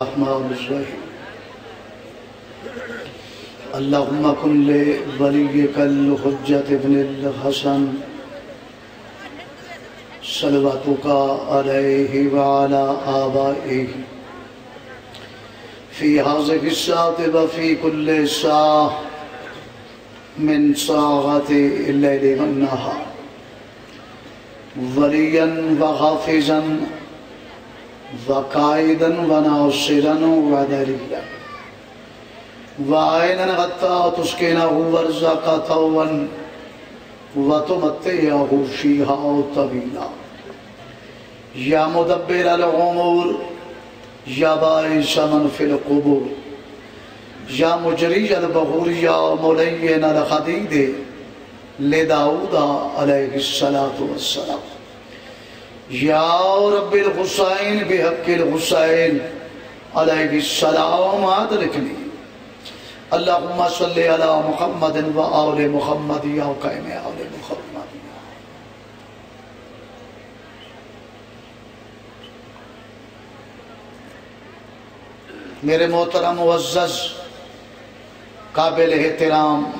الرحمن الرحيم اللهم كن لوليك الحجة ابن الحسن. صلواتك عليه وعلى آبائه. في هذه الساعة وفي كل ساعة. من ساعة الليل والنهار. وليا وحافظا وقائدا وناصرا ودليلا وعينا غطى تسكنه وارزق طوا وتمتعه فيها طويلا. يا مدبر الامور يا باعث من في القبور. يا مجري البهور، يا ملين الخديد. لداود عليه الصلاة والسلام يا رب الحسين بحق الحسين عليه السلام أدركني اللهم صل على محمد و وآل محمد يا قائم آل محمد۔ میرے محترم معزز، قابل احترام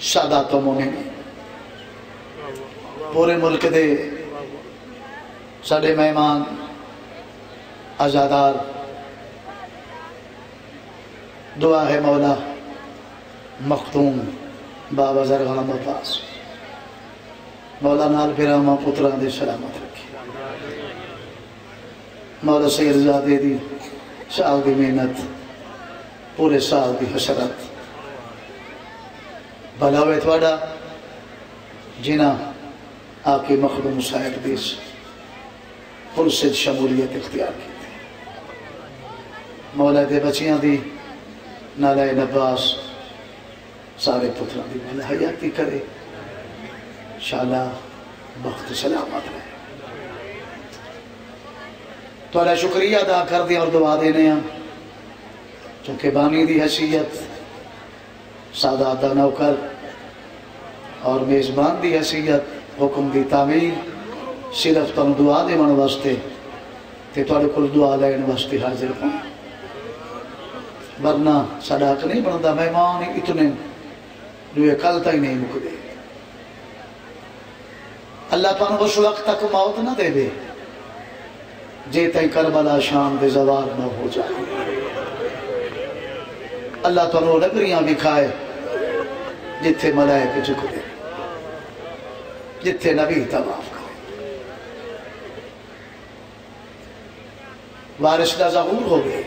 سادات و مومن، پورے ملک دے ساڑے مہمان، آزادار دعا ہے مولا، مختوم، بابا زرغام عباس۔ مولا نال پیراما پتران دے سلامت رکھی مولا سید زادے دی سال دی محنت، پورے سال دی حسرت۔ بھلاوے تھوڑا جنہ آکے مخدوم صاحب دیس پرسد شمولیت اختیار کی تھی۔ مولا دے بچیاں دی نالائے نباس، سارے پتران دی مولا حیاتی کرے۔ شاءاللہ بخت سلامت رہے۔ تو اللہ شکریہ ادا کر دیا اور دعا دینے ہیں چونکہ بانی دی حیثیت سادات دا نوکر اور میزبان دی حیثیت، حکم دی تعمیل صرف تم دعا دے من واسطے تے توڑے کل دعا لین واسطے حاضر ہوں ورنہ صداق نہیں بندا مہمان اتنے جو یہ کل تک نہیں مک دے اللہ پانو اس وقت تک موت نہ دے دے جے تئی کربلا شام دے زوار نہ ہو جائے اللہ تعالیٰ تنو نگریاں بکھائے جتھے ملائک جھک دے جتھے نبی تواف کرے وارش دا ظہور ہو گئے۔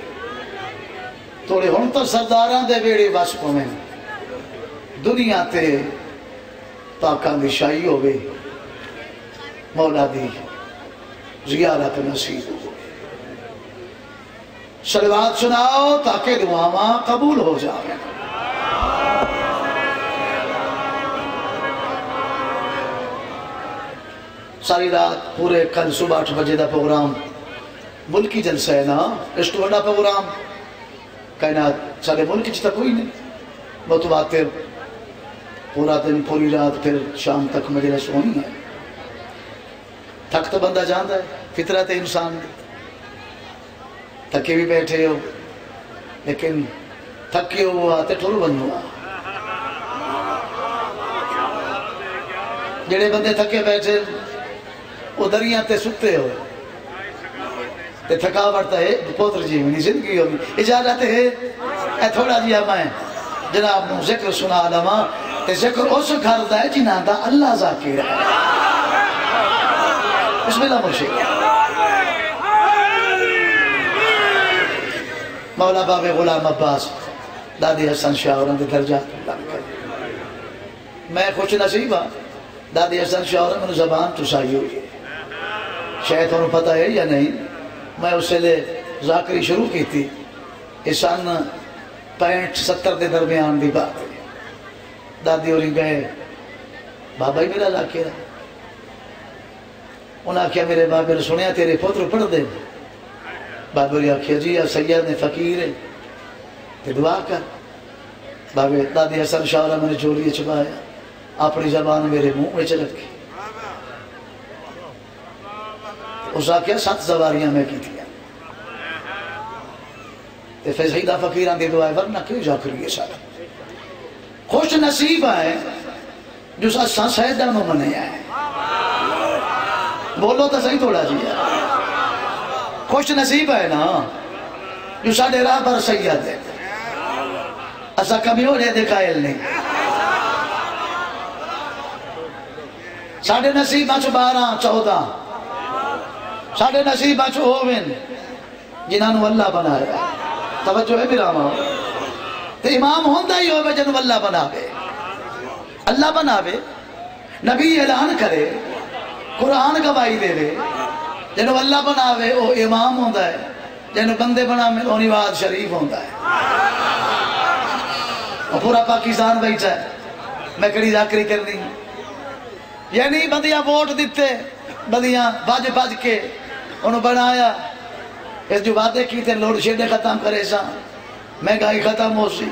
توڑے ہن تو سرداراں دے بیڑے بس پویں دنیا تے پاکاں دی شاہی ہو گئی مولا دی زیارت نصیب ہو سلوات سناؤ تاکہ دعاواں قبول ہو جائے۔ ساری رات پورے کل صبح آٹھ بجے دا پروگرام۔ ملکی جلسہ ہے نا اس تو بڑا پروگرام۔ کائنات، سارے ملک چتا کوئی نہیں مطلب وہ تو متواتر پورا دن، پوری رات پھر شام تک مجلس ہونی ہے۔ تھک تو بندہ جانتا ہے، فطرت ہے انسان تھکے بھی بیٹھے ہو، لیکن تھکے ہوا تے ٹھول بن ہوا جڑے بندے تھکے بیٹھے، وہ دریاں تے سکتے ہو۔ تے تھکا بڑھتا ہے پوتر جی منی زندگی ہوگی اجازت ہے اے تھوڑا جی میں جناب نو ذکر سنا لما تے ذکر اس گھر دا ہے جنہ دا اللہ ذاکر ہے۔ بسم اللہ مرشد۔ مولا باب غلام عباس، دادی حسن شاہ اور اندر درجات میں خوش نصیب ہاں۔ دادی حسن شاہ اور میں زبان چسائی ہوئی۔ شاید انہوں پتہ ہے یا نہیں؟ میں اسے لے ذاکری شروع کی تھی اس سن پینٹ ستر دے درمیان دی بات ہے۔ دادی اور گئے، بابا ہی میرا ذاکر ہے۔ انہاں کیا میرے بابے نے سنیا، تیرے پتر پڑھ دے بابے نے آکھیا جی یا سید نے فقیر ہے، تے دعا کر۔ بابے، دادی حسن شاہ میں نے چوری چھپایا اپنی زبان میرے منہ میں رکھی۔ اس آکھیا، سات زواریاں میں کی تھی۔ تے فیضیدہ فقیران دی دعائے ورنہ کیوں جا کر کریے سارا خوش نصیب ہے جو سا سیدہ نو منے آئے بولو تو صحیح تھوڑا جی ہے خوش نصیب ہے نا جو ساڑے راہ پر سید ہے اسا کمی ہو رہے دکھائل نہیں ساڑے نصیب آچو بارہ چودہ ساڑے نصیب آچو ہووین جنہاں اللہ بنایا ہے توجہ ہے میرا ماں تو امام ہوندہ ہی ہوئے جنہوں اللہ بناوے۔ اللہ بناوے، نبی اعلان کرے، قرآن گواہی دے۔ لے جنہوں اللہ بناوے وہ امام ہوندہ ہے۔ جنہوں بندے بناوے وہ نواز شریف ہوندہ ہے۔ اور پورا پاکستان بیٹھا ہے۔ میں کڑی ذاکری کرنی؟ ہوں یعنی بندیاں ووٹ دیتے بندیاں بج بج کے انہوں بنایا۔ اس جو وعدے کی تھے لوڑ شیڈے ختم کرے سا۔ مہنگائی ختم ہو سی۔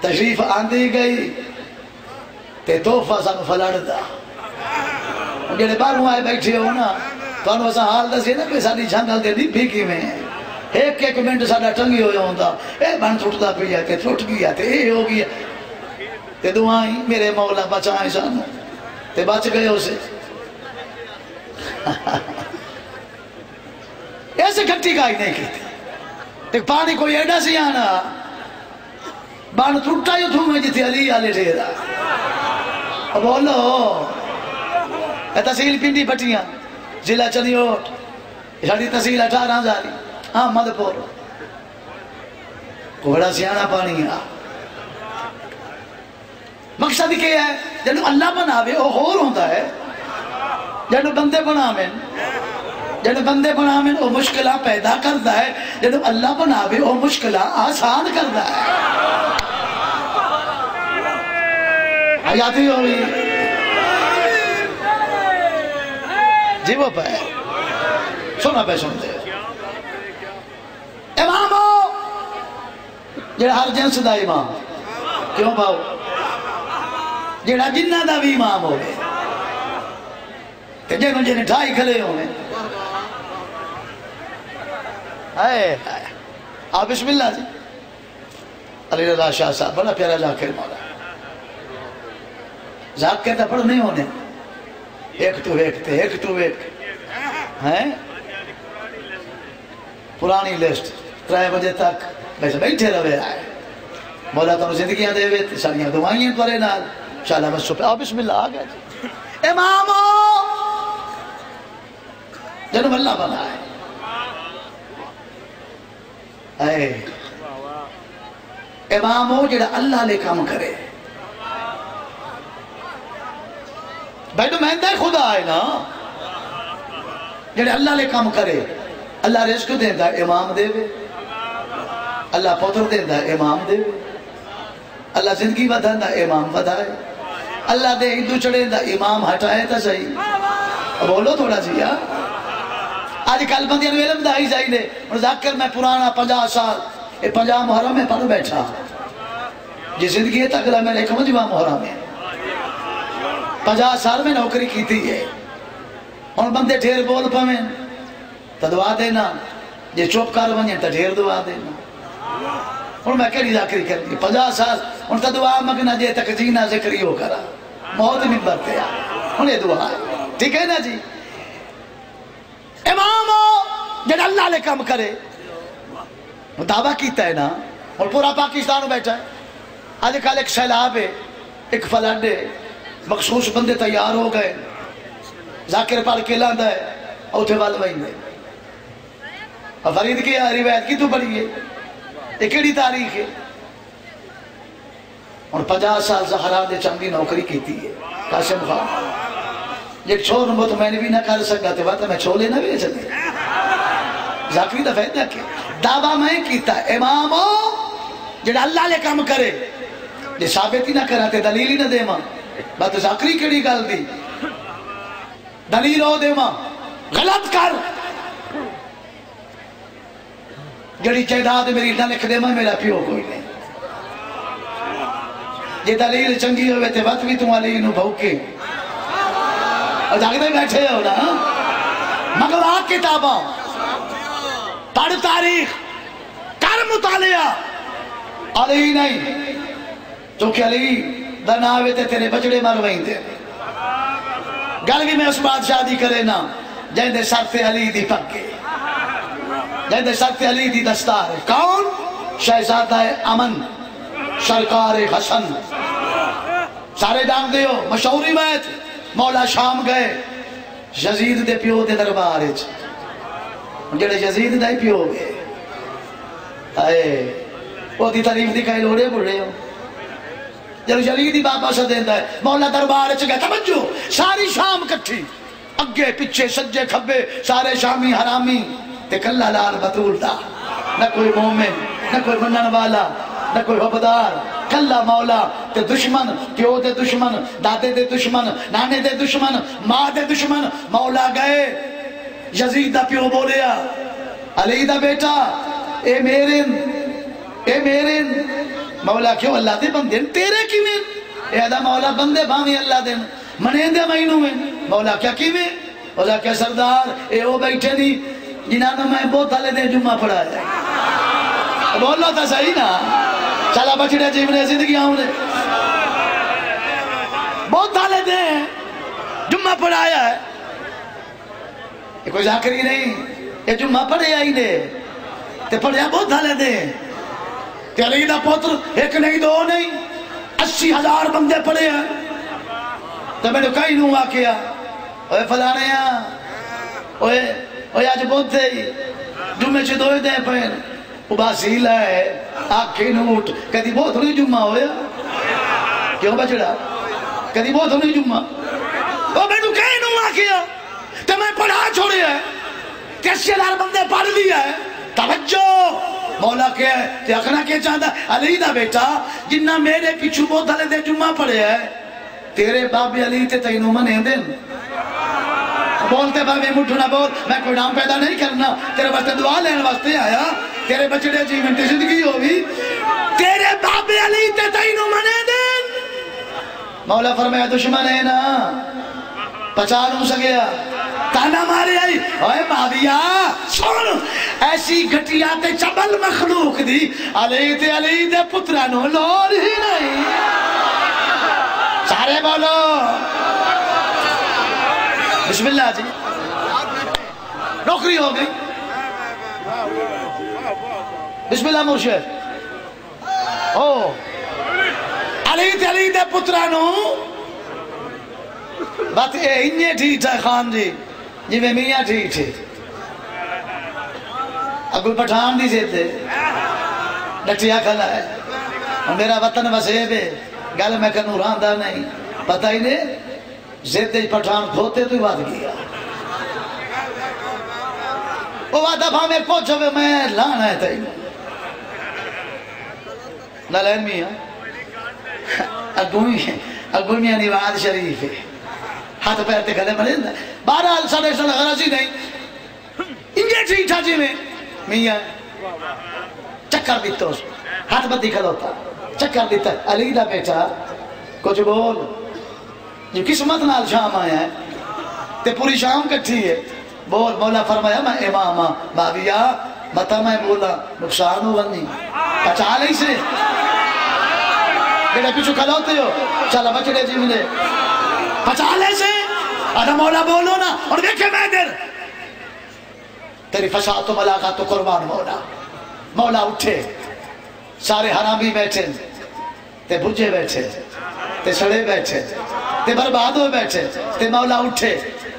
تشریف آندھی گئی۔ تے توفہ سانو فلڑ دا۔ جڑے باہروں آئے بیٹھے ہو نا تو انہوں اسا حال دسی نا کہ ساری جنگل دے نہیں بھیگی میں ایک ایک منٹ ساڈا ٹنگی ہویا ہوندا۔ اے بن ٹوٹدا پیا تے ٹوٹ گیا تے اے ہو گیا تے دعائیں میرے مولا بچائیں سانو تے بچ گئے اسے ایسے گھٹی گائی نہیں کی تھی۔ پانی کوئی ایڈا سی آنا۔ بان ٹوٹا ہی تھوں میں جتھی جی علی آلے ٹھیرا اب بولو۔ اے تحصیل پنڈی بٹیاں، ضلع چنیوٹ۔ ساڑی تحصیل اٹھارہ ہزاری ہاں مد پور کو کوڑا سیانا پانی آ مقصد کیا ہے؟ جنہوں اللہ بناوے وہ ہور ہوندہ ہے۔ جنہوں بندے بناوے جنہوں بندے بناوے وہ مشکلہ پیدا کرتا ہے جنہوں اللہ بناوے وہ مشکلہ آسان کرتا ہے۔ آیاتی ہوئی۔ جی وہ پہ۔ سنا پہ سنتے۔ امام ہو۔ جڑا ہر جنس دا امام۔ کیوں باؤ جڑا جنہ دا بھی امام ہو گئے کہ جنہوں جنہیں ٹھائی کھلے ہوئے۔ آئے آئے آپ بسم اللہ جی۔ علی رضا شاہ صاحب، بڑا پیارا ذاکر مولا۔ ذاکر تا پڑھ نہیں ہونے۔ ایک تو ایک تے، ایک تو ایک۔ ہیں پرانی لسٹ ترائے بجے تک۔ بیسے بیٹھے روے آئے مولا تو زندگیاں دے وے ساریاں دعائیں توارے نال۔ شاءاللہ بس سپے آؤ بسم اللہ آگیا جی۔ امامو جنہوں اللہ بنا ہے اے۔ امامو جڑا اللہ لے کام کرے۔ بھائی تو مہندہ خدا آئے نا۔ جڑے اللہ لے کام کرے۔ اللہ رزق دیندہ امام دے وے۔ اللہ پتر دیندہ امام دے وے۔ اللہ زندگی ودھندہ امام ودھائے اللہ دے ہندو چڑے دا، امام ہٹائے تا صحیح۔ بولو تھوڑا جی ہاں۔ آج کل بندیاں نو علم دائی جائی دے اور ذاکر میں پرانا پنجا سال، اے پنجا محرم میں پڑھ بیٹھا۔ جی زندگی ہے تک میں لکھوں جی وہاں محرم میں پنجا سال میں نوکری کی تھی ہے۔ اور بندے ڈھیر بول پویں تو دعا دینا۔ جی چوپ کر ونجے تو ڈھیر دعا دینا۔ اور میں کہڑی ذاکری کر دی پنجا سال ان تا دعا مگنا جے جی، تک جینا ذکری ہو کرا۔ موت میں برتے آ۔ انہیں دعا ہے۔ ٹھیک ہے نا جی؟ امام ہو، جڑا اللہ لے کام کرے۔ دعویٰ کیتا ہے نا اور پورا پاکستان بیٹھا ہے۔ آج کل ایک سیلاب ہے، ایک فلڈ ہے۔ مخصوص بندے تیار ہو گئے۔ ذاکر پڑھ کے لاندہ ہے، اور اتھے وال وہیں اور فرید کی روایت کی تو بڑی ہے؟ یہ کیڑی تاریخ ہے؟ اور پچاس سال زہرا دے چنگی نوکری کیتی ہے، قاسم خان۔ ایک چھوڑ نمبر تو میں نے بھی نہ کر سکتا تھے بات میں چھوڑے نہ بیچ دے ذاکری دا فیدہ کیا دعویٰ میں کیتا امامو، جڑا اللہ لے کام کرے. جے ثابت ہی نہ کراتے، دلیل ہی نہ دے ماں بات ذاکری کیڑی گل دی؟ دلیل ہو دے ماں غلط کر. جڑی جائیداد میری نہ لکھ دے ماں میرا پیو کوئی نہیں. یہ دلیل چنگی ہوئے تے وقت بھی تم علی نو بھوکے. اور جاگتے بیٹھے ہو نا مگر آگ کتاباں پڑھ تاریخ کر مطالعہ علی نہیں چونکہ علی دا ناوے تے تیرے بچڑے مر وہیں دے گل بھی میں اس بادشاہ دی کرے نا جائیں دے سر تے علی دی پکے جائیں دے سر تے علی دی دستار کون شہزادہ امن سرکار حسن سارے جان دے ہو مشہوری بیت مولا شام گئے یزید دے پیو دے دربار اچ جڑے یزید دے پیو گئے۔ آئے وہ دی تعریف دی کہیں لوڑے بڑھے ہو جب یزید دی بابا سے دیندہ ہے، مولا دربار اچ گئے۔ توجہ، ساری شام کٹھی۔ اگے پچھے سجے، کھبے، سارے شامی، حرامی۔ تے کلہ لال بطول دا۔ نہ کوئی مومن، نہ کوئی منن والا، نہ کوئی وفدار کلا مولا تے دشمن، پیو دے دشمن، دادے دے دشمن، نانے دے دشمن، ماں دے دشمن، مولا گئے۔ یزید دا پیو بولیا، علی دا بیٹا، اے میرن اے میرن۔ مولا کیوں اللہ دے بندے تیرے کی میں اے دا مولا بندے بھاوی اللہ دے منین دے مہینوں میں مولا کیا کی میں مولا کیا سردار، اے او بیٹھے دی، جنہاں نے میں بہت حالے دے جمعہ پڑھا ہے بولو تا صحیح نا۔ چلا بچڑے جیونے زندگی آؤں بہت دالے دے ہیں۔ جمعہ پڑھایا ہے۔ یہ کوئی ذاکری نہیں۔ یہ جمعہ پڑھے آئی دے تے پڑھیا بہت دالے دے تے علی دا پوتر ایک نہیں، دو نہیں۔ اسی ہزار بندے پڑھے ہیں۔ تو میں نے کئی نوں آکیا اوہ فلانے ہیں۔ اوہ اوہ آج بہت دے۔ جمعے چھے دوئے دے پہن۔ اباسیلہ ہے آنکھیں نوٹ کدی بہت نہیں جمعہ ہویا کیوں بچڑا کدی بہت نہیں جمعہ وہ میں تو کہیں نوں آکیا تو میں پڑھا چھوڑی ہے کیسے لار بندے پڑھ لیا ہے توجہ مولا کیا ہے تے اکھنا کیا چاہتا ہے علی دا بیٹا جنہ میرے پیچھو بہت دلے دے جمعہ پڑھے ہے تیرے باب علی تے تینوں منے دن بولتے بابے مٹھو نہ بول میں کوئی نام پیدا نہیں کرنا تیرے بچے دعا لینے واسطے آیا تیرے بچڑے جیون تے زندگی ہوگی۔ تیرے بابے علی تے تینوں منے دن مولا فرمایا، دشمن ہے نا۔ پچان ہو سکیا تانا مارے آئی۔ اوے مادیا سن۔ ایسی گھٹیا تے چبل مخلوق دی۔ علی تے علی دے پترانو لور ہی نہیں۔ سارے بولو۔ بسم اللہ جی۔ نوکری ہو گئی۔ بسم اللہ مرشد. او. علی تے علی دے پترانو. بات اے انجے ٹھیٹ ہے خان جی جی میں میاں ٹھیٹ ہے اگل پٹھان دی سے ڈٹیا کھلا ہے۔ اور میرا وطن وسیب ہے۔ گل میں کنو راندہ نہیں۔ پتہ ہی نہیں زید پٹھان کھوتے تو ہی بات گیا۔ وہ وعدہ بھا میں پوچھو میں لانا ہے تھی لالین میاں اگومی اگومی میاں نیواد شریف ہے ہاتھ پیر تے کھلے مرے بہرحال ساڑھے ساڑھے غرضی نہیں انجے ٹھیک تھا جی میں میاں چکر دیتا اس ہاتھ بدی کھلوتا چکر دیتا علی دا بیٹا کچھ بول. جو قسمت نال شام آیا ہے؟ تے پوری شام کٹھی ہے. بول، مولا فرمایا، میں امام ہاں باغیا متا میں بولا نقصان ہو ونی پچا لئی سے بیٹا پیچھو کھلوتے ہو چلا بچڑے جی ملے پچا سے ادھا مولا بولو نا اور دیکھے میں در تیری فساد و ملاقات و قربان مولا مولا اٹھے سارے حرامی بیٹھے تے بھجے بیٹھے تے سڑے بیٹھے تے برباد ہوئے بیٹھے تے مولا اٹھے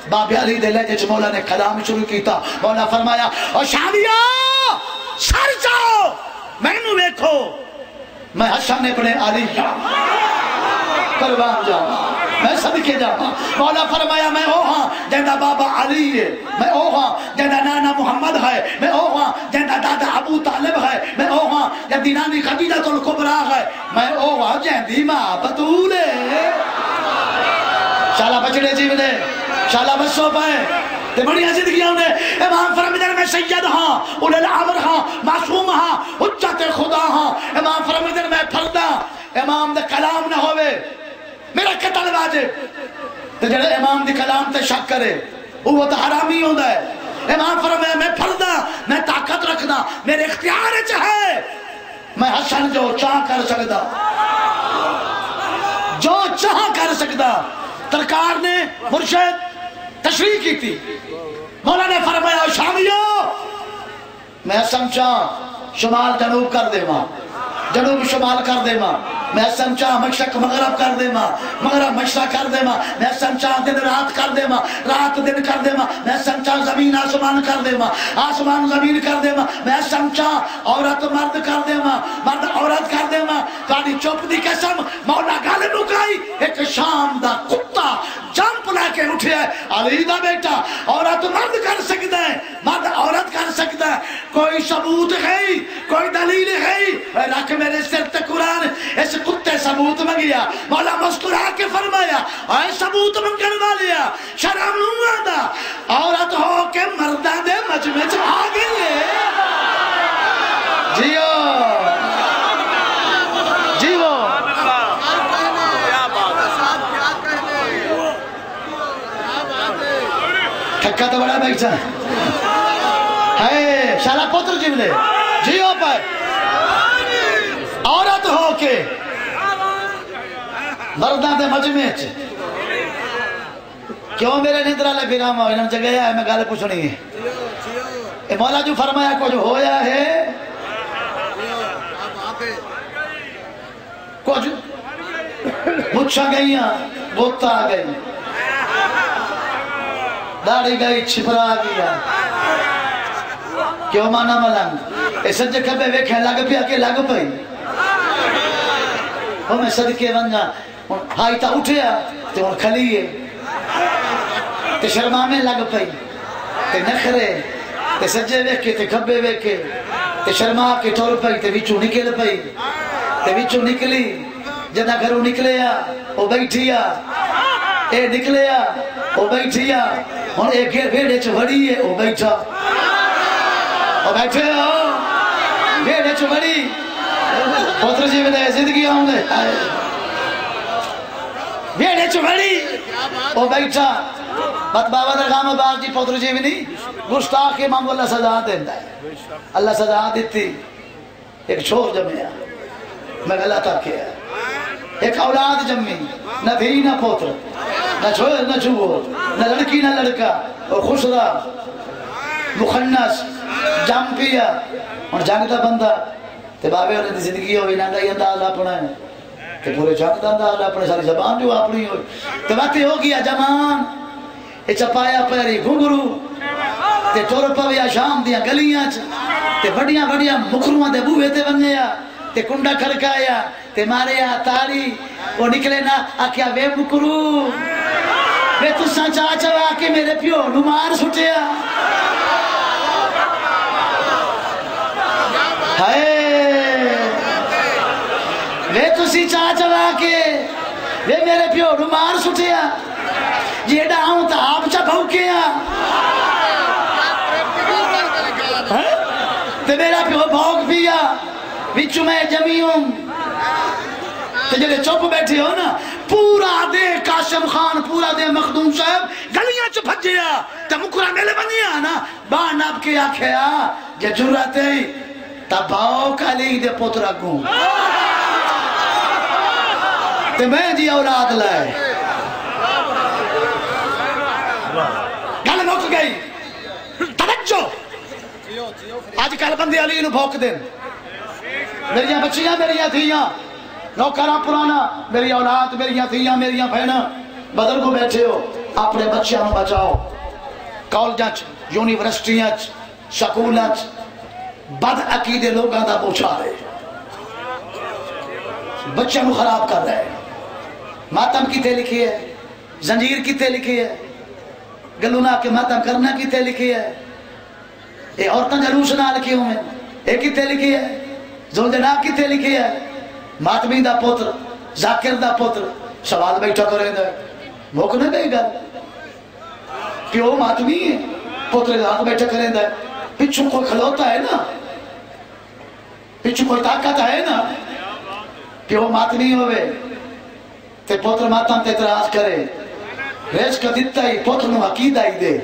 بابی علی دے لے جس مولا نے کلام شروع کیتا مولا فرمایا اور شادیا سر جاؤ میں نو بیکھو میں حسن اپنے علی قربان جاؤں میں صدقے جاؤں مولا فرمایا، میں او ہاں جیندہ بابا علی ہے۔ میں او ہاں جیندہ نانا محمد ہے۔ میں او ہاں جیندہ دادا ابو طالب ہے۔ میں او ہاں جیندی نانی خدیجہ الکبرا ہے۔ میں او ہاں جیندی ماں بطول ہے۔ شالا بچڑے جیونے شالا بسو پائے۔ تے بڑی زندگیاں نے امام فرمیدر میں سید ہاں اول العمر ہاں معصوم ہاں حجت خدا ہاں۔ امام فرمیدر میں پھردہ امام دے کلام نہ ہوئے۔ میرا قتل واجب۔ تے جڑے امام دی کلام تے شک کرے وہ تو حرامی ہوندا ہے۔ امام فرمایا میں پھردہ میں طاقت رکھدا، میرے اختیار چاہے میں حسن جو چاہ کر سکدا۔ جو چاہ کر سکدا۔ ترکار نے مرشد تشریح کی تھی مولا نے فرمایا شامیو میں حسن شمال جنوب کر دے ماں جنوب شمال کر دے ماں میں حسن چاہ مشرق مغرب کر دے ماں مغرب مشرق کر دے ماں میں حسن دن رات کر دے ماں رات دن کر دے ماں میں حسن زمین آسمان کر دے ماں آسمان زمین کر دے ماں میں حسن عورت مرد کر دے ماں مرد عورت کر دے ماں تاری چوپ دی قسم مولا گال مکائی ایک شام دا کتا جمپ لے کے اٹھے علی دا بیٹا، عورت مرد کر سکتا ہے مرد عورت کر سکتا ہے۔ کوئی ثبوت ہے؟ کوئی دلیل ہے؟ رکھ میرے سر تے قرآن۔ اس کتے ثبوت منگیا۔ مولا مسکرا کے فرمایا، اے ثبوت منگن والیا، شرم نوں آندا۔ عورت ہو کے مردہ دے مجمع چ آ گئے۔ جیو جیو۔ تھکا تو بڑا بیٹھا ہے شالا پتر جیولے جیو پر عورت ہو کے مردہ دے مجمع چ کیوں میرے نندرہ لے پھر آمہ انہوں جگہ ہے میں گالے پوچھنی ہے اے مولا جو فرمایا کچھ ہویا ہے کچھ مچھا گئیاں بوتا آ گئی داڑی گئی چھپرا گیا کیوں مانا ملنگ اے سجے کبے ویکھیں لگ پیا کہ لگ پئی وہ میں صدقے ونگا ہائی تا اٹھیا تے ان کھلیے تے شرما میں لگ پئی تے نخرے تے سجے ویکھے تے کھبے ویکھے تے شرما کے ٹور پئی تے وچوں نکل پئی تے وچوں نکلی جدا گھروں نکلیا او بیٹھیا اے نکلیا، او بیٹھیا، ہن ایک ویڑے چ وڑی ہے او بیٹھا۔ او بیٹھے ہو ویڑے چ وڑی۔ پوتر جی میں زندگی آؤں دے ویڑے چ وڑی۔ او بیٹھا۔ بات بابا در غام باغ جی پوتر جی بھی گستاخ امام اللہ سزا دیتا ہے۔ اللہ سزا دیتی۔ ایک چھوڑ جمعیا۔ میں غلط کیا ایک اولاد جمی نہ دھی، نہ پوتر، نہ چھوڑ نہ چھوڑ نہ لڑکی، نہ لڑکا وہ خوش رہا مخنس جم پیا اور جنگ دا بندہ، تے بابے انہیں دی زندگی ہوئی، نہ گئی انداز اپنا ہے کہ پورے جنگ دا انداز اپنے ساری زبان جو اپنی ہوئی۔ تے وقت ہو گیا جمان اے چپایا پیری گھنگرو، تے ٹور پویا شام دیاں گلیاں چ، تے بڑیاں بڑیاں مکروਆਂ دے بوہے تے ونجیا تے کنڈا کھڑکایا تے ماریا تاری وہ نکلے نا آکھیا وے مکرو وے تساں چا چوا کے میرے پیو نو مار سٹیا ہائے وے تسی چا چوا کے وے میرے پیو نو مار سٹیا جیڑا آؤں تا آپ چا بھوکیا تے میرا پیو بھوک پیا وچو میں جمیوں تے جلے چوپ بیٹھے ہو نا، پورا دے قاسم خان، پورا دے مخدوم صاحب، گلیاں چ بھجیا تے مکرا میلے بنیا نا، با ناب کے آکھیا جے جرات ہے تباؤ کالی دے پوترا کو تے میں جی اولاد لائے۔ گل مک گئی۔ توجہ۔ آج کل بندے علی نو بھوک دیں میریاں بچیاں میریاں تھیاں نوکرہ پرانا، میری اولاد، میریاں تھیاں میریاں بہناں بدل کو بیٹھے ہو، اپنے بچیاں نو بچاؤ۔ کالجاں چ، یونیورسٹیاں چ، سکولاں چ، بد عقیدے لوگاں دا پوچھا رہے۔ بچیاں نو خراب کر رہے۔ ماتم کتے لکھی ہے؟ زنجیر کتے لکھی ہے؟ گلونا کے ماتم کرنا کتے لکھی ہے؟ اے عورتاں جلوس نہ لکھی ہوں میں اے کتے لکھی ہے؟ زلجنا کتے لکھی ہے ماتمی دا پوتر ذاکر دا پوتر سوال بیٹھا کرے دے۔ موقع نہ گئی گا پیو ماتمی ہے پوتر ہاتھ بیٹھا کرے دے۔ پچھو کوئی کھلوتا ہے نا؟ پچھو کوئی طاقت ہے نا؟ پیو ماتمی ہوئے، تے پوتر ماتم تے اعتراض کرے۔ ریچ کا دیتا ہی پوتر نو عقیدہ ہی دے۔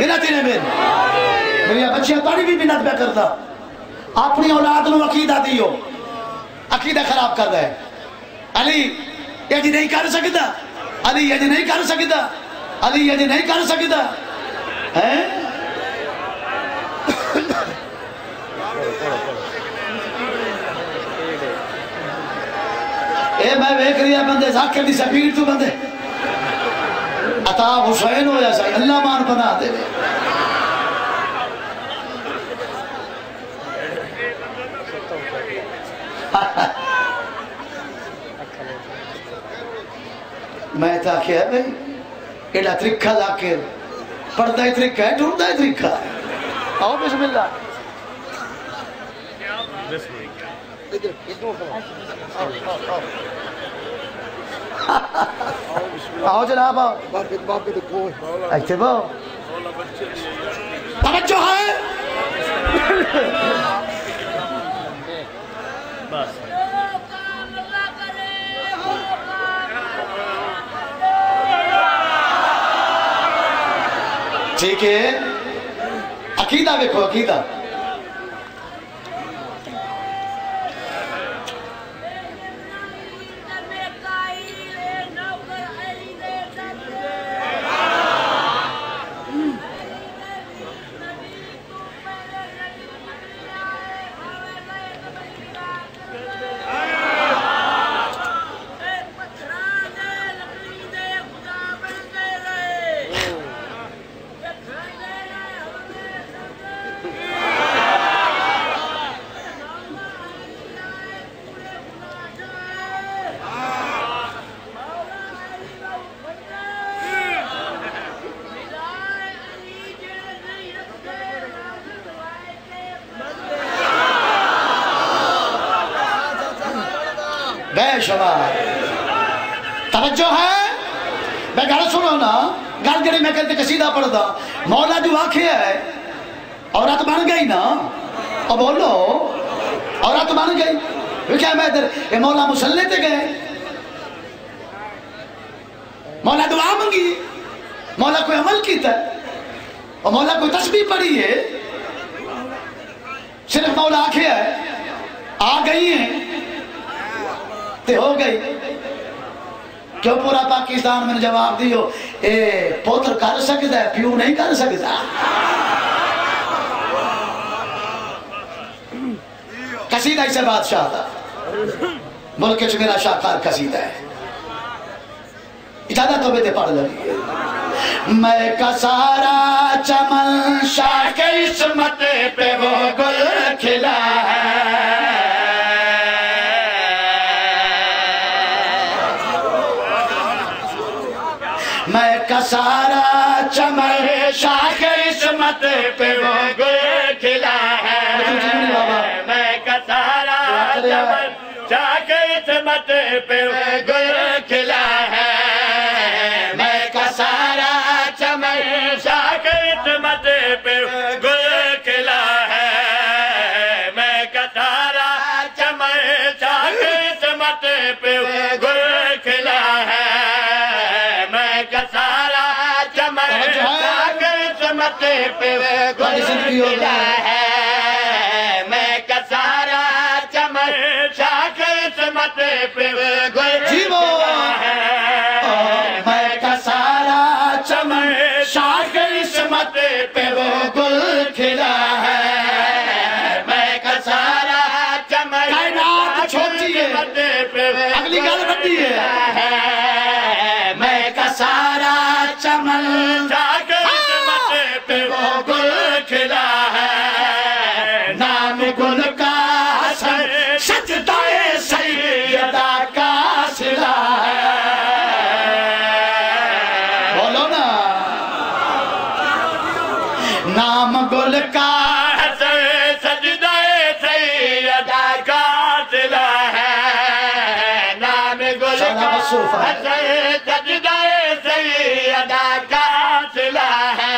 منت نے میری میری جی، بچیاں تاری جی بھی منت پہ کرتا اپنی اولاد نو عقیدہ دیو۔ عقیدہ خراب کر رہے علی، یہ جی نہیں کر سکتا۔ علی، یہ جی نہیں کر سکتا۔ علی، یہ جی نہیں کر سکتا۔ ہیں؟ اے میں ویک رہی ہے بندے، زاکر دی سپیڈ تو بندے۔ عطا حسین ہو جیسا اللہ مان بنا دے۔ وے میں تا کیا ہے بھئی ایڈا ترکھا ذاکر پڑھتا ہی ترکھا ہے ڈھونڈتا ہی ترکھا ہے۔ آؤ بسم اللہ۔ آؤ جناب آؤ۔ ایسے باؤ توجہ ہے؟ ٹھیک ہے۔ عقیدہ دیکھو عقیدہ بے شمار توجہ ہے میں گھر سنو نا گھر جڑی میں کہتے قصیدہ پڑھتا مولا جو آنکھیں ہے عورت بن گئی نا؟ اب بولو. عورت بن گئی. کیا میں ادھر یہ مولا مسلح تے گئے. مولا دعا منگی مولا کوئی عمل کیتا ہے؟ اور مولا کوئی تسبیح پڑھی ہے؟ صرف مولا آنکھیں ہے، آ گئی ہیں. تے ہو گئی. کیوں پورا پاکستان میں جواب دیو؟ اے پوتر کر سکتا ہے، پیو نہیں کر سکتا. قصیدہ اسے بادشاہ تھا۔ ملک چھ میرا شاہکار قصیدہ ہے۔ اجازت تو بیتے پڑھ لگی میں کا سارا چمن شاہ کے عصمت پہ وہ گل کھلا ہے۔ چاکت مت پہ گل کھلا ہے میں کسارا چمن چاکت مت پہ گل کھلا ہے میں کسارا چمن چاکت مت پہ گل کھلا ہے میں کسارا چمن چاکت مت پہ گل کھلا اگلی گل بڑی ہے۔ صوفہ سجدہ سیدہ کا ہے۔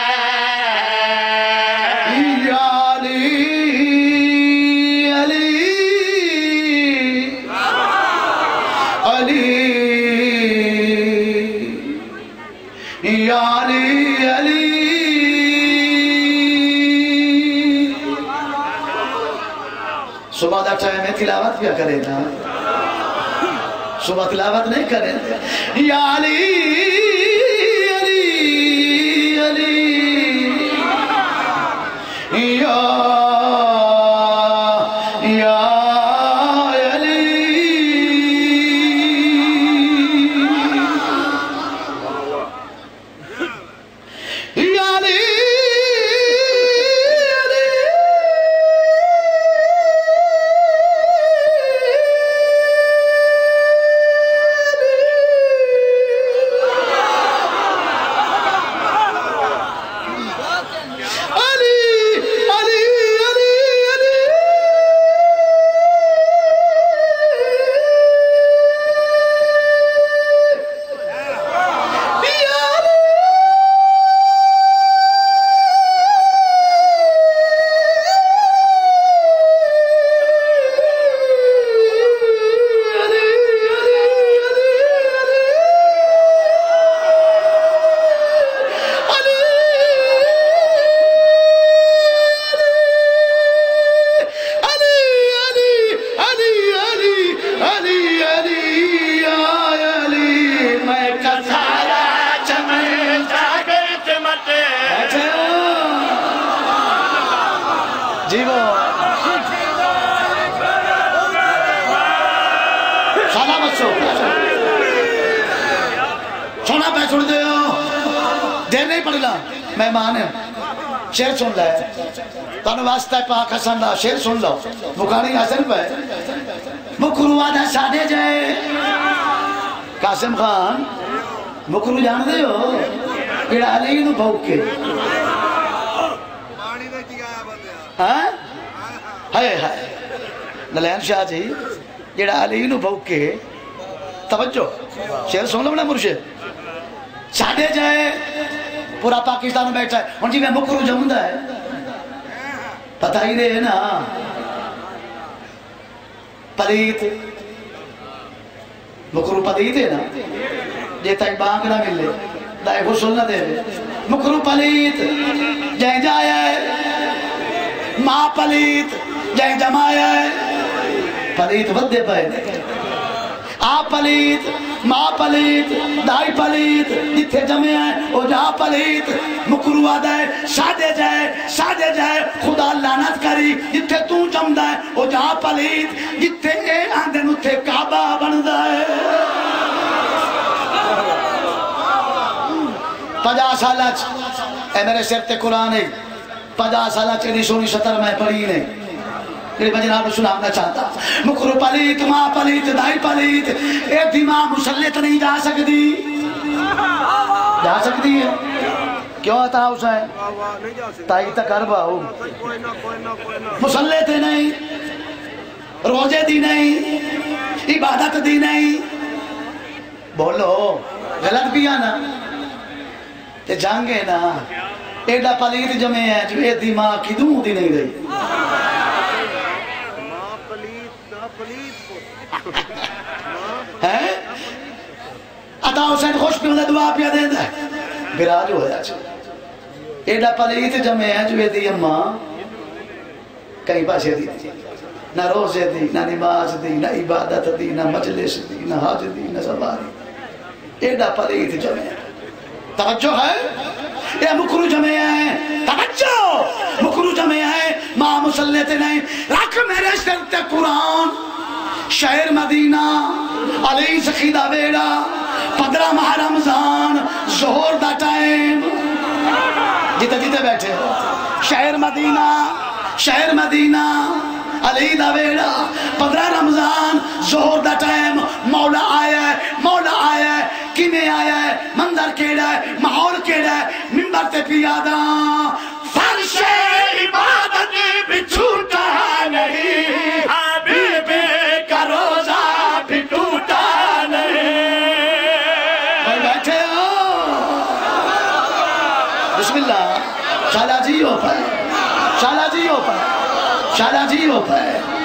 صبح دا ٹائم ہے تلاوت کیا کرے گا؟ صبح تلاوت نہیں کریں۔ یا علی! واسطہ پاک حسن دا شیر سن لو مکانی حسن پہ مکرو آدھا سادے جائے قاسم خان مکرو جان دے ہو جڑا علی نو بھوکے ہاں ہائے ہائے نلین شاہ جی جڑا علی نو بھوکے توجہ شیر سن لو نا مرشد ساڈے جائے پورا پاکستان بیٹھا ہے ہن جی میں مکرو جمدا ہے پتہ ہی رہے نا پلیت مکرو پلیت ہے نا جے تک بانگ نہ ملے دائے غسل نہ دے مکرو پلیت جائیں جایا ہے ماں پلیت جائیں جمایا ہے پلیت ودے پائے آپ پلیت ماں پلیت دائی پلیت جتھے جمع ہے او جا پلیت مکرو آدھا ہے سادے جائے سادے جائے، خدا لانت کری۔ جتھے تو جمدہ ہے، او جا پلیت جتھے اے آندھے نتھے کعبہ بندہ ہے۔ پجا سالچ اے میرے سر تے قرآن ہے۔ پجا سالچ انی سونی شتر میں پڑھی نہیں میری میں جناب سنانا چاہتا۔ مکرو پلیت، ماں پلیت، دائی پلیت، اے دماغ مسلط نہیں جا سکتی۔ جا سکتی ہے۔ کیوں آتا حسین؟ تائی تک اربا ہو مسلط نہیں، روزے دی نہیں، عبادت دی نہیں۔ بولو، غلط بھی آنا تے جانگے نا؟ ایڈا پلیت جمع ہے جو اے دماغ کی دوں دی نہیں رہی ہیں عطا حسین خوش پہ ہوتا دعا پیا دے؟ دا براج ہویا چھو ایڈا پلیت جمع ہے جو دی اماں کئی پاسے دی۔ نہ روزے دی، نہ نماز دی، نہ عبادت دی، نہ مجلس دی، نہ حاج دی، نہ زباری ایڈا پلیت جمع ہے۔ توجہ ہے؟ یہ مکرو جمع ہے۔ توجہ! مکرو جمع ہے۔ ماں مسلط نہیں رکھ میرے سر تے قرآن۔ شہر مدینہ، علی سخیدہ بیڑا پدرہ ماہ رمضان زہور دا ٹائم۔ جیتے جیتے بیٹھے۔ شہر مدینہ شہر مدینہ، علی دا بیڑا پدرہ رمضان زہور دا ٹائم۔ مولا آیا ہے، مولا آیا ہے۔ کینے آیا ہے؟ منظر کیڑا ہے؟ ماحول کیڑا ہے؟ ممبر تے پیادا شالا ہو پائے شالا جی ہو پائے شالا جی ہو پائے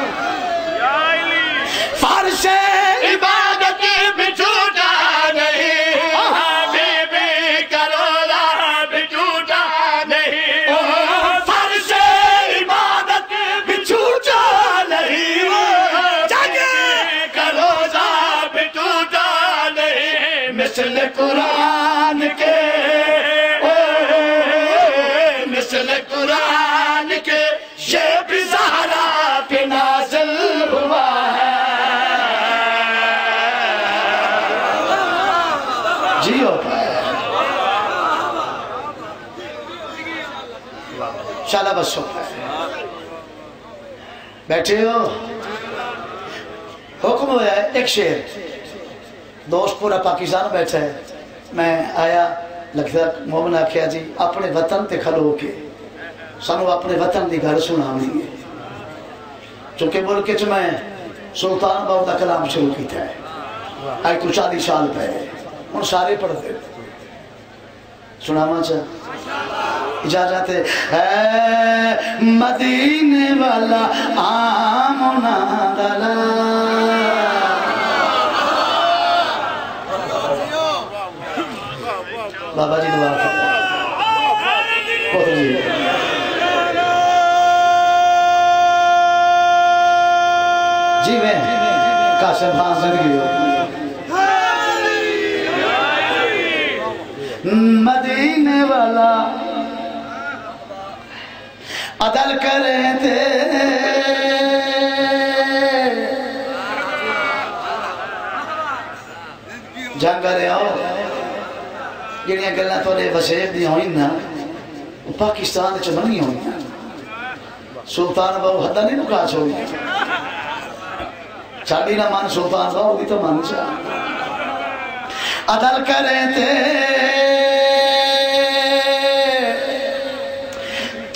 بیٹھے ہو حکم ہوا ہے ایک شیر دوست پورا پاکستان بیٹھا ہے میں آیا لگتا مومن آکھیا جی اپنے وطن تے کھلو کے سانو اپنے وطن دی گھر سنا گے چونکہ ملک چ میں سلطان باؤ کا کلام شروع کیتا ہے آئی کو چالی سال پہلے ہوں سارے پڑھتے سناوا چاہ اجازت ہے۔ مدینے والا آمنا دلا بابا جی دعا کرو۔ جی جی میں قاسم خان زندگی ہو مدینے والا عدل کرے تھے جنگ رہے ہو جنیاں گلہ تھوڑے وسیب دی ہوئیں نا پاکستان چ بنی ہوئی سلطان باو حدہ نہیں نکا چھوڑی۔ چاڑی نہ مان سلطان باو بھی تو مان چاہ۔ عدل کرے تھے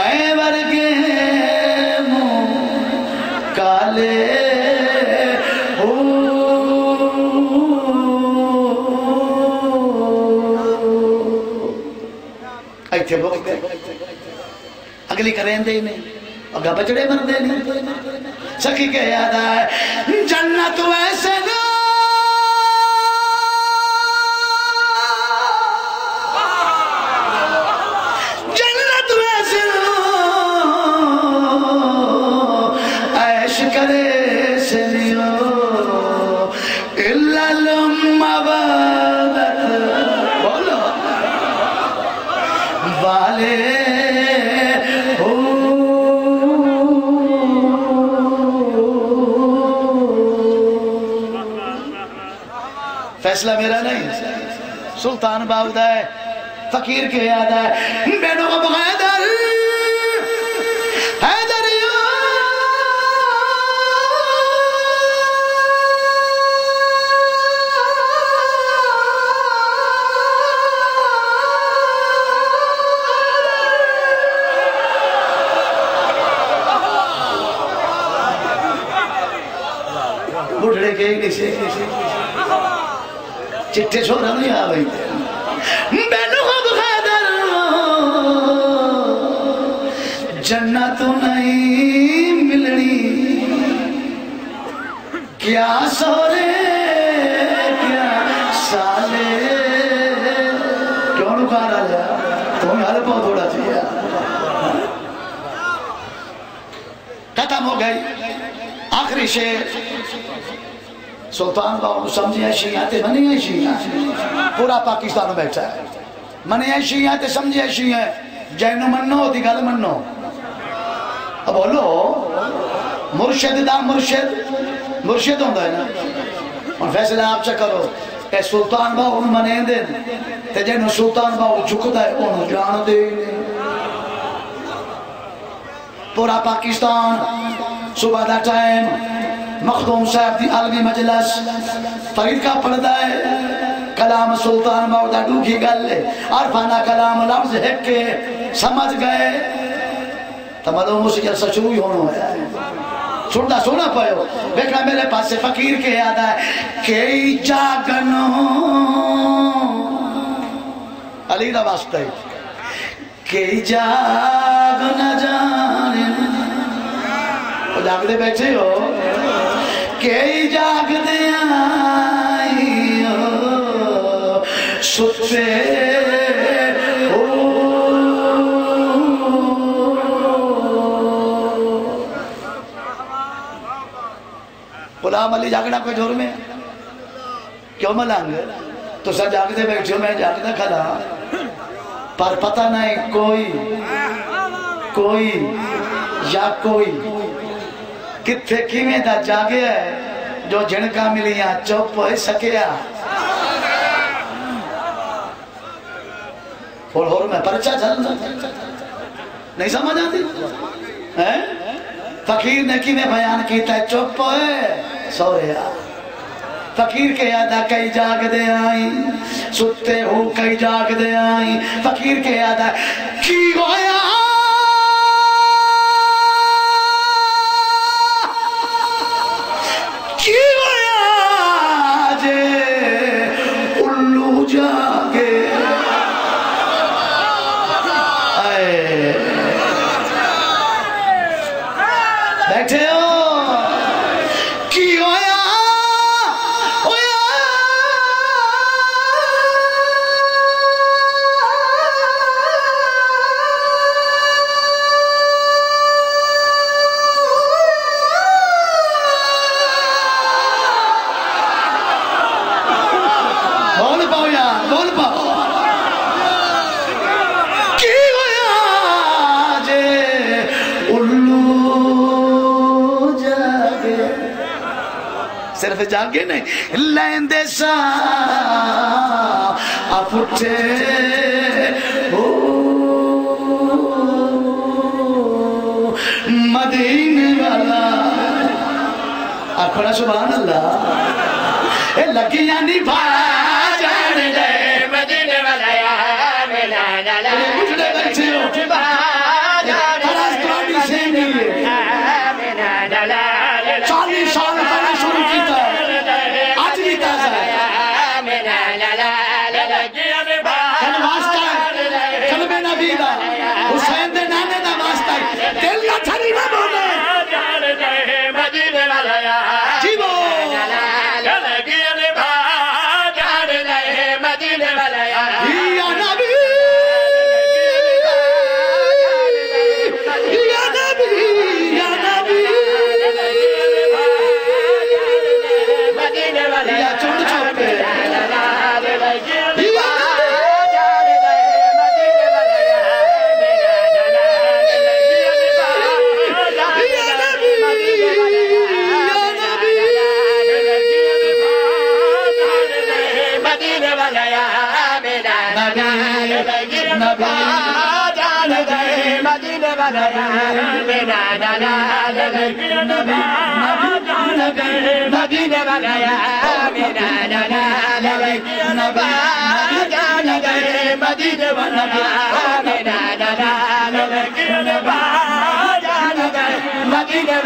میں ورگے منہ کالے ایتھے بک گئے اگلی کریں دے نہیں اگا بچڑے من دے نہیں سکی کے یاد آئے جنت ویسے فقیر کے یاد ہے بینو اب غیدر حیدر بڑھڑے کے ایک سے چٹے چھوڑا نہیں آ بھائی تمہیں بہت تھوڑا چاہیے ختم ہو گئی آخری شیر سلطان باؤ سمجھے شیعہ تے منی ہیں شیعہ پورا پاکستان بیٹھا ہے منی ہیں شیعہ تے سمجھے شیعہ جینو منو دی گل منو اب بولو مرشد دا مرشد مرشد ہوندہ ہے نا اور فیصلہ آپ سے کرو اے سلطان باؤ ان منے دن تے جینو سلطان باؤ جھکتا ہے انہوں جان دے پورا پاکستان صبح دا ٹائم مخدوم صاحب دی عالمی مجلس فرید کا پڑھتا ہے۔ کلام سلطان باؤدہ ڈوکی گل لے عرفانہ کلام لفظ ہے کہ سمجھ گئے۔ تو معلوم اسی جلسہ شروع ہی ہونا ہے۔ سننا سونا پہو بیٹھا میرے پاس سے فقیر کے یاد ہے کئی جاگنو علی دا واسطہ ہے کئی جاگ نہ جانے وہ جاگ دے بیٹھے ہو کئی غلام علی جاگنا کوئی جھور میں۔ کیوں ملانگ تو سر جاگ دے بیٹھے ہو، میں جاگنا کھلا پر پتہ نہیں کوئی کوئی یا کوئی۔ کتھے کیویں دا جاگے ہے؟ جو جھنکا ملیاں چوپ ہوئے سکیا اور اور میں پرچہ چلنا نہیں سمجھ آتی؟ فقیر نے کیویں بیان کیتا ہے؟ چوپ ہوئے۔ سوریا فقیر کے یادہ کئی جاگ دے آئی ستے ہو کئی جاگ دے آئی فقیر کے یادہ کی گویا واسطہ کلمہ نبی دا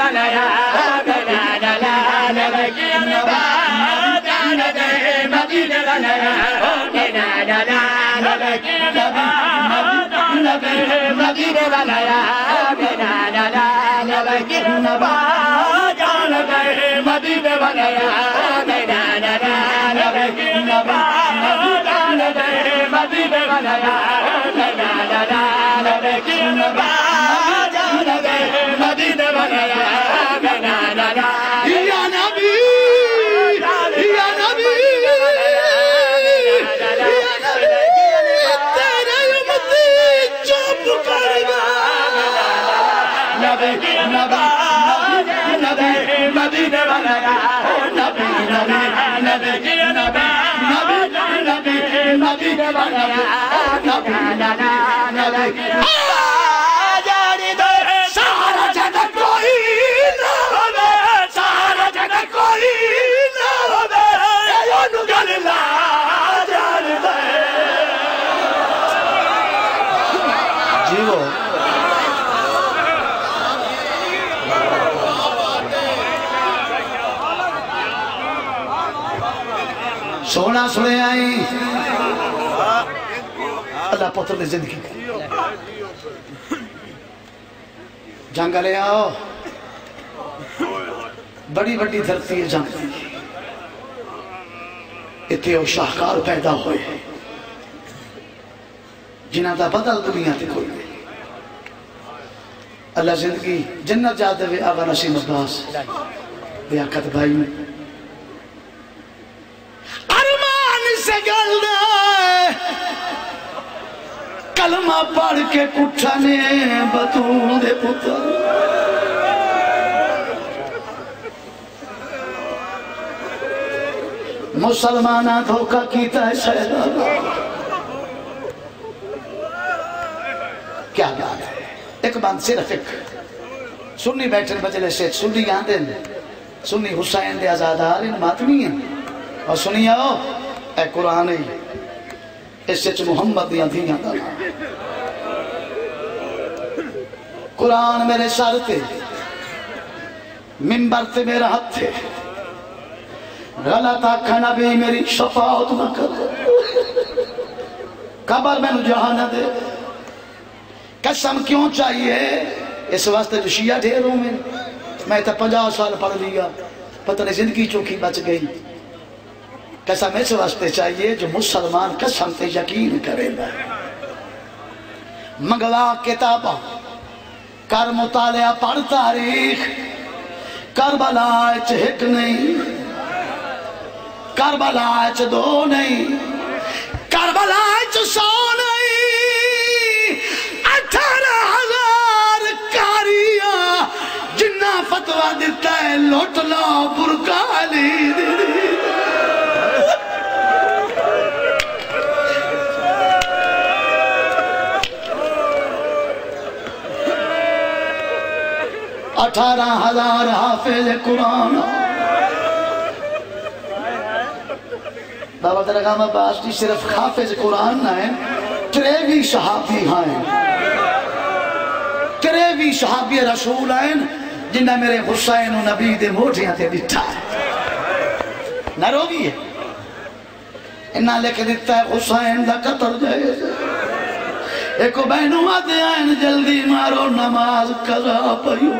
Madina, Madina, Madina, Madina, Madina, Madina, نبی یا اللہ پتر نے زندگی کر جنگ لے آؤ۔ بڑی بڑی دھرتی ہے جنگ۔ اتنے وہ شاہکار پیدا ہوئے جنہ دا بدل دنیا تے کوئی نہیں اللہ زندگی جنت جاتے ہوئے آغا نسیم عباس۔ لیاقت بھائی۔ میں کلمہ پڑھ کے کٹھانے بطول دے پتر مسلمانہ دھوکہ کیتا ہے شہدہ کیا بات ہے ایک بات صرف ایک سنی بیٹھن بجلے سے سنی آندے سنی حسین دے آزادار ان ماتمی ہیں اور سنی آؤ اے قرآن ہی اس سے محمد دیاں دھیاں دا قرآن میرے سر تے ممبر تے میرا ہاتھ تھے غلط آکھنا بھی میری شفاعت نہ کر قبر میں جہاں نہ دے۔ قسم کیوں چاہیے؟ اس واسطے جو شیعہ ڈھیروں میں۔ میں تا پنجاہ سال پڑھ لیا۔ پتہ نہیں زندگی چوکی بچ گئی۔ قسم اس واسطے چاہیے جو مسلمان قسم تے یقین کرے گا۔ منگلا کتابہ کر مطالعہ پڑھ تاریخ کربلا اچ ہک نہیں کربلا اچ دو نہیں کربلا اچ سو نہیں، اٹھارہ ہزار کاریاں جنہ فتوہ دیتا ہے لوٹ لو برکالی دی دی اٹھارہ ہزار حافظ قرآن۔ بابا درگاہ عباس جی صرف حافظ قرآن نہ ہیں تریوی صحابی ہیں۔ تریوی صحابی رسول ہیں جنہ میرے حسین و نبی دے موٹیاں تے ڈٹھا ہے نہ روگی ہے انہا لے کے دیتا ہے حسین دا قطر جائے ایک بینو آتے آئین جلدی مارو نماز قضا پہیو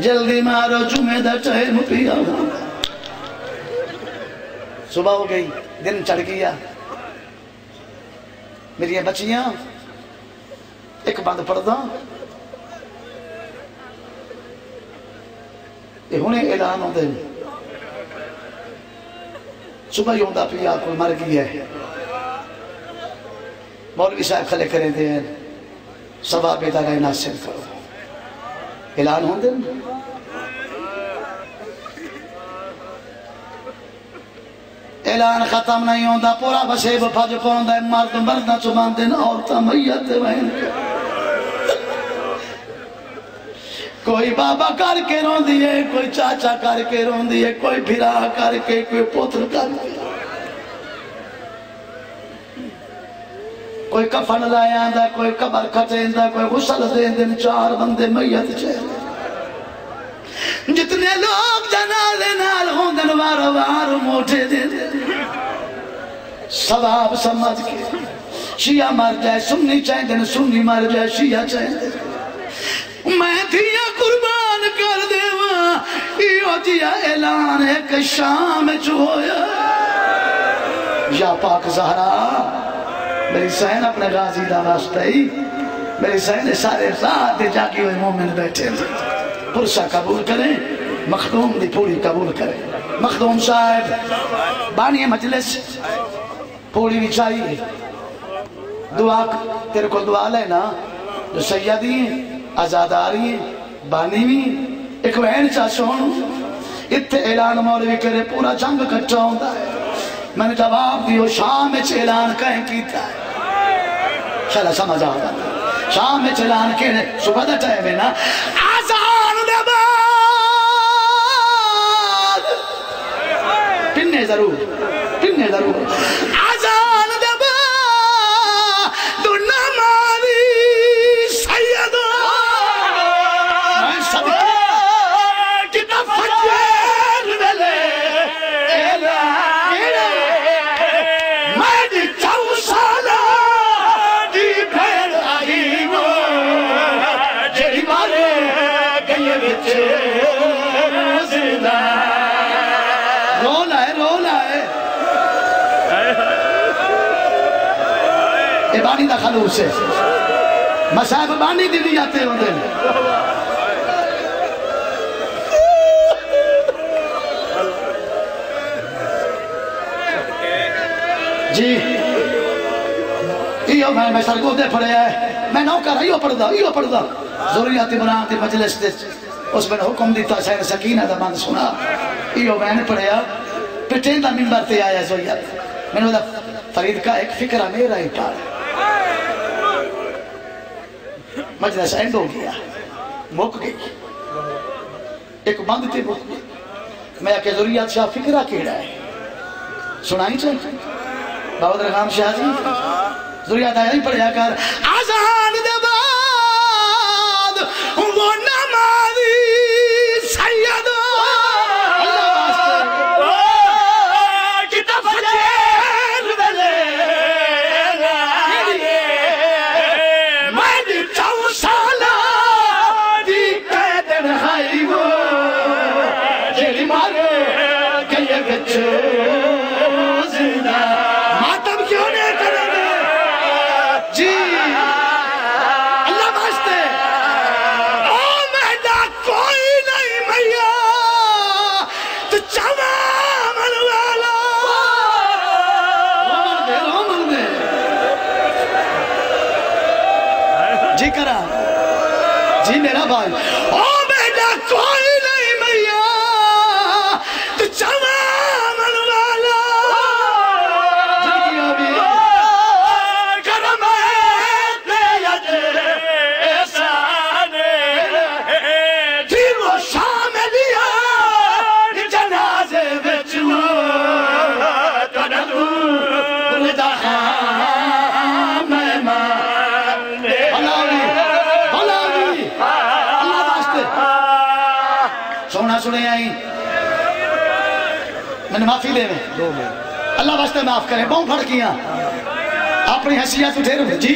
جلدی مارو جمعہ دا ٹائم پیا۔ صبح ہو گئی، دن چڑھ گیا۔ میری بچیاں، ایک بند پڑھدا یہ ہونے اعلان ہوندے۔ صبح ہی ہوندہ پیا کوئی مر گیا ہے۔ مولوی صاحب کھلے کریں دے۔ ہیں سبا بیتا گئے ناصر کرو۔ اعلان ہوں دے اعلان ختم نہیں ہوندہ پورا بسیب پھج پوندہ مرد مردہ چمان دن عورتہ میت وین۔ کوئی بابا کر کے رون دیئے کوئی چاچا کر کے رون دیئے کوئی بھرا کر کے، کوئی پوتر کر کے۔ کوئی کفن لائے آندہ کوئی قبر کھٹے آندہ کوئی غسل دے دن چار بندے میت چہرے جتنے لوگ جنازے نال ہوں دن وارو وارو موٹے دے دے ثواب سمجھ کے۔ شیعہ مر جائے، سنی چاہے دن سنی مر جائے، شیعہ چاہے دن میں دیا قربان کر دے وہاں ایو دیا اعلان ایک شام چویا یا پاک زہرہ میری سہن اپنے غازی دا واسطہ ہی میری سہن سارے رات دے جاگی ہوئے مومن بیٹھے پرسہ قبول کریں مخدوم دی پوری قبول کریں مخدوم صاحب بانی مجلس پوری بھی چاہیے دعا تیرے کو دعا لینا جو سیدی ہیں آزاداری ہیں بانی بھی ایک وین چاہ سون اتھے اعلان مولوی کرے پورا جنگ کٹھا ہوتا ہے میں نے جواب دیو شام میں اعلان کہیں کیتا ہے چلا سمجھ آگا شام میں اعلان کہنے صبح دا ٹائم ہے نا، آزان دے بعد۔ پننے ضرور پننے ضرور۔ خلوص ہے۔ مسائب بانی دی نہیں آتے ہوندے جی۔ ایو میں میں سرگو دے پڑے ہے میں نو کر ایو پڑھ دا ایو پڑھ دا۔ ضروریات بران دی مجلس دے۔ اس میں حکم دیتا سین سکینہ دا من سنا۔ ایو میں نے پڑھیا پٹین دا ممبر تے آیا، ضروریات۔ میں نے فرید کا ایک فکرہ میرا ہی پار۔ مجلس اینڈ ہو گیا مک گئی ایک بند تھی مک گئی میں کہ ضروریات شاہ فکرہ کیڑا ہے سنائی چاہیے بابا درغام شاہ جی ضروریات آیا ہی پڑھیا کر آزان دے میں میں اللہ واسطے معاف کرے بہت پھڑ اپنی حیثیت اٹھے رہے جی۔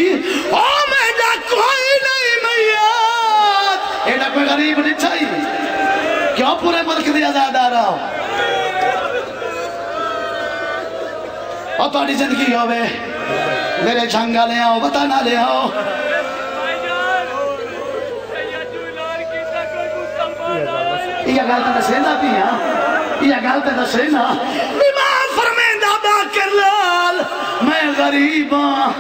او میڈا کوئی نہیں میاد ایڈا کوئی غریب نہیں چاہیے کیوں پورے ملک دی آزاد آ رہا ہو؟ اور تھوڑی زندگی ہوئے میرے جھنگا لے آؤ بتانا لے آؤ۔ یہ گل تو دسے نا پیا ہاں۔ یہ گل تو دسے نا۔ امام فرمیندہ باکر لال۔ میں غریب ہاں۔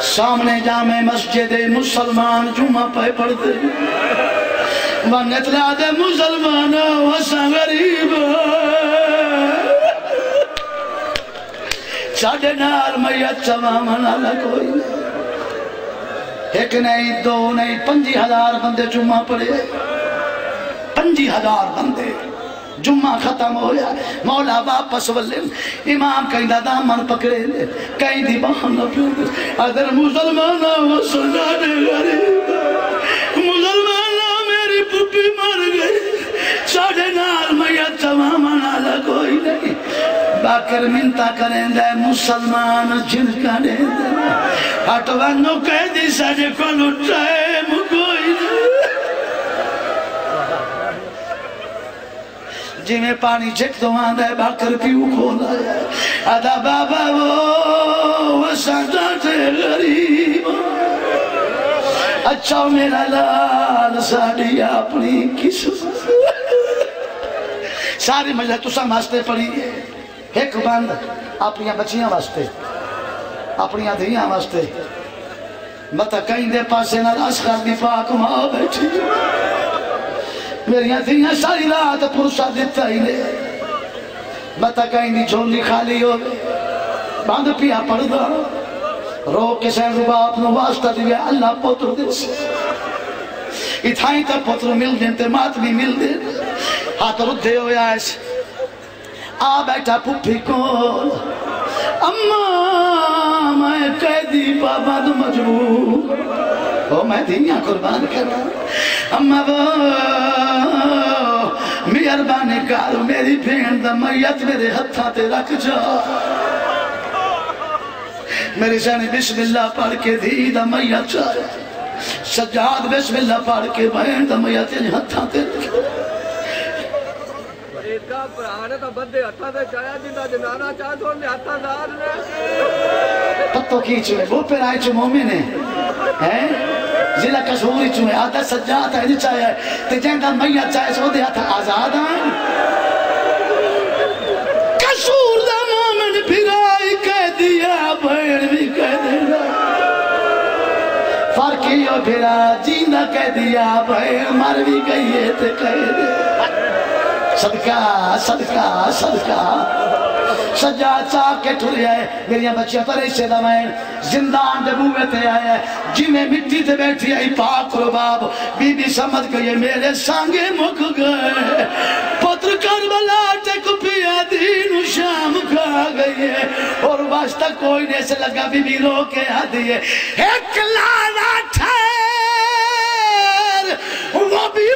سامنے جامع مسجد مسلمان جمعہ پہ پڑھتے۔ ون اطلاع دے مسلمان ہاں، وسا غریب ہاں۔ ساڑھے نال میت چوا اچھا منا کوئی نہیں۔ ایک نہیں، دو نہیں، پنجی ہزار بندے جمعہ پڑھے۔ پنجی ہزار بندے۔ جمعہ ختم ہویا مولا واپس ولن امام کہیں دا دامن پکڑے لے۔ کہیں دی باہم نہ پیو اگر مسلمانہ وسنا غریب مسلمانہ میری پپی مر گئی۔ ساڑھے نال میت چوا منا لگوئی نہیں۔ باکر منتا کریں دے، مسلمان جن کا دے۔ دے ہٹوانو کہہ دی ساڑھے کو لٹائے مگوئی جی میں پانی چک تو آن دے باکر پیو کھولا ہے ادا بابا وہ وساٹا تے غریب اچھا میرا لال ساڑی اپنی قسمت ساری مجھے تسا واسطے پڑھی ہے ایک بند اپنی بچیاں واسطے اپنی دھیاں واسطے متا کہیں دے پاسے نہ اسکر دی پاک ماں بیٹھی میریاں دھیاں ساری رات پرسا دیتا ہی لے متا کہیں دی جھولی خالی ہو بند پیا پڑھدا رو کے سین باپ نو واسطہ دیا اللہ پتر دے سے اتھائیں تا پتر مل دین تے مات بھی مل دین ہاتھ ردھے ہویا ایسے آ بیٹھا پپھی کول اماں میں قیدی پابند مجبور وہ میں اومدی قربان کرا اما وہ مہربانی کر میری بھین میت میرے ہتھاں تے رکھ جا میری سہنی بسم اللہ پڑھ کے دی دا میت چاہے سجاد بسم اللہ پڑھ کے بھین دا میت یعنی ہتھاں تے رکھ ਭਰਾ ਨੇ ਤਾਂ ਬੰਦੇ ਹੱਥਾਂ ਤੇ ਚਾਇਆ ਜਿੰਦਾ ਜਨਾਨਾ ਚਾਹ ਤੋਂ ਹੱਥਾਂ ਦਾਰ ਨੇ پتو کی چوئے وہ پر آئے چو مومن ہیں ضلع کشوری چوئے آدھا سجاد ہے نہیں چاہے تے جنگا میت چاہے سو دیا تھا آزاد آئیں کشور دا مومن پھرائی کہہ دیا بھین بھی کہہ دیا فرقیو پھرا جیندہ کہہ دیا بھین مر بھی گئی ہے تے کہہ دیا صدقہ صدقہ صدقہ۔ سجاد چاہ کے ٹھر آئے میری بچیاں پرے سے دمائیں زندان دے بوئے تے آئے جی میں مٹی تے بیٹھی آئی پاک رباب بی بی سمجھ گئے میرے سانگے مک گئے۔ پتر کربلا ٹک پیا دین شام کھا گئی ہے۔ اور واسطہ کوئی نے سے لگا بی بی رو کے آ دیئے ایک لانا ٹھیر وہ بیمار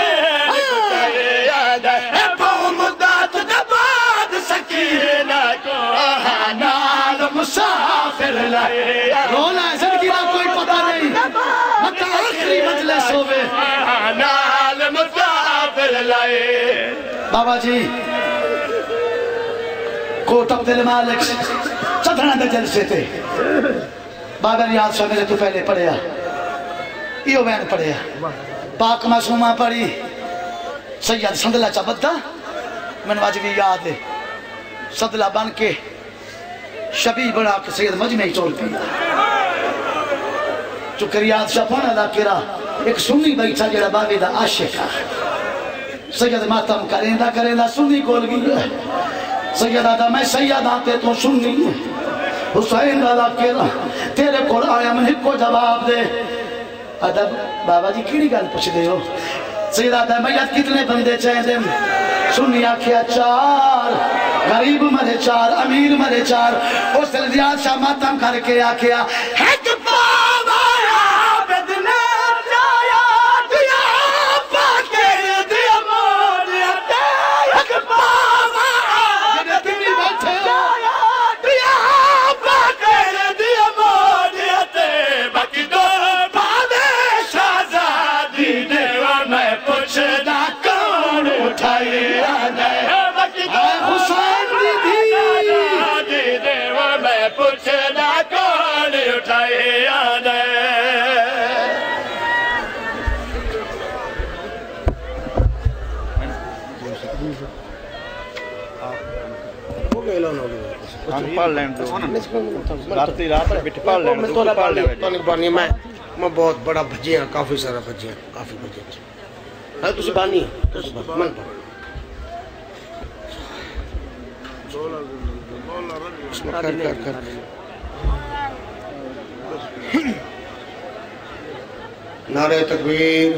مسافر لائے۔ رونا زندگی کا کوئی پتہ نہیں۔ آخری مجلس ہوئے۔ نال مسافر لائے۔ بابا جی کوٹ عبدال مالک چدھنا دے جلسے تھے بابا ریاض شاہ میرے تو پہلے پڑھیا۔ ایو بین پڑھیا۔ پاک معصومہ پڑھی۔ سید سندلہ چبدہ من واجبی یاد ہے۔ صدلہ بن کے شبی بڑا کہ سید مجمعی چول پیا چکر یاد شپانا دا کرا ایک سنی بیٹھا جڑا باغی دا عاشقہ سید ماتم کریں دا کریں دا سنی کول گئی ہے۔ سید آدھا میں سید آتے تو سنی۔ حسین دا دا کرا تیرے کول آیا، میں کو جواب دے۔ ادب، بابا جی کیڑی گل پوچھ دے ہو؟ سید آدھا میت کتنے بندے چاہیں دے سنی آکھیا چار غریب مرے چار امیر مرے چار اس ریاض شاہ ماتم کر کے آکھیا ہے پڑھ لیں دو رات رات بٹ پڑھ لیں دو پڑھ لیں تو نہیں میں میں بہت بڑا بھجے ہیں کافی سارا بھجے ہیں کافی بھجے ہیں ہاں تسی بانی ہے تسی من میں کر کر کر نعرہ تکبیر